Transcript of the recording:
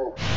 Oh.